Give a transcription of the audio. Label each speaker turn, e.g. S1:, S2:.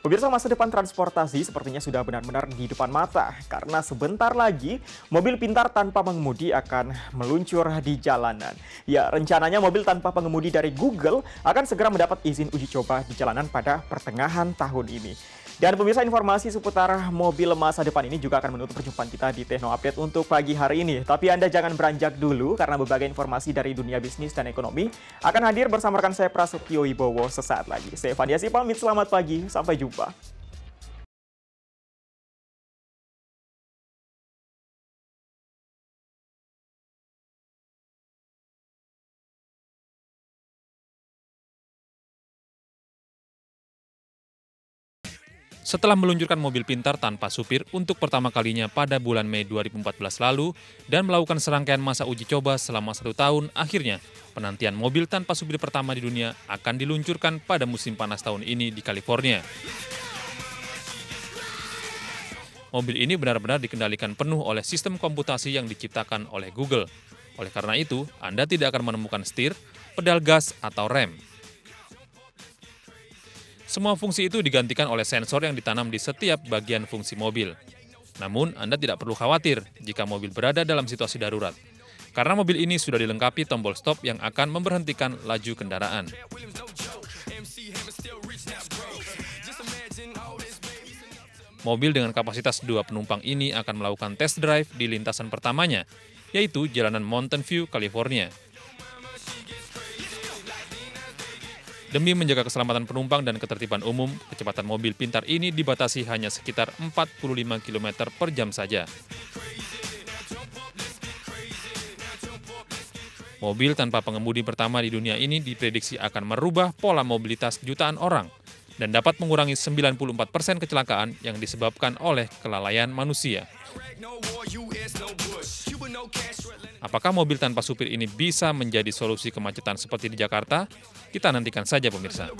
S1: Pemirsa masa depan transportasi sepertinya sudah benar-benar di depan mata karena sebentar lagi mobil pintar tanpa pengemudi akan meluncur di jalanan. Ya, rencananya mobil tanpa pengemudi dari Google akan segera mendapat izin uji coba di jalanan pada pertengahan tahun ini. Dan pemirsa informasi seputar mobil masa depan ini juga akan menutup perjumpaan kita di Techno Update untuk pagi hari ini. Tapi Anda jangan beranjak dulu karena berbagai informasi dari dunia bisnis dan ekonomi akan hadir bersama rekan saya Prasetyo Wibowo sesaat lagi. Saya Fandi pamit, selamat pagi, sampai jumpa.
S2: Setelah meluncurkan mobil pintar tanpa supir untuk pertama kalinya pada bulan Mei 2014 lalu dan melakukan serangkaian masa uji coba selama satu tahun, akhirnya penantian mobil tanpa supir pertama di dunia akan diluncurkan pada musim panas tahun ini di California. Mobil ini benar-benar dikendalikan penuh oleh sistem komputasi yang diciptakan oleh Google. Oleh karena itu, Anda tidak akan menemukan setir, pedal gas, atau rem. Semua fungsi itu digantikan oleh sensor yang ditanam di setiap bagian fungsi mobil. Namun, Anda tidak perlu khawatir jika mobil berada dalam situasi darurat, karena mobil ini sudah dilengkapi tombol stop yang akan memberhentikan laju kendaraan. Mobil dengan kapasitas dua penumpang ini akan melakukan test drive di lintasan pertamanya, yaitu jalanan Mountain View, California. Demi menjaga keselamatan penumpang dan ketertiban umum, kecepatan mobil pintar ini dibatasi hanya sekitar 45 km per jam saja. Mobil tanpa pengemudi pertama di dunia ini diprediksi akan merubah pola mobilitas jutaan orang dan dapat mengurangi 94 persen kecelakaan yang disebabkan oleh kelalaian manusia. Apakah mobil tanpa supir ini bisa menjadi solusi kemacetan seperti di Jakarta? Kita nantikan saja pemirsa.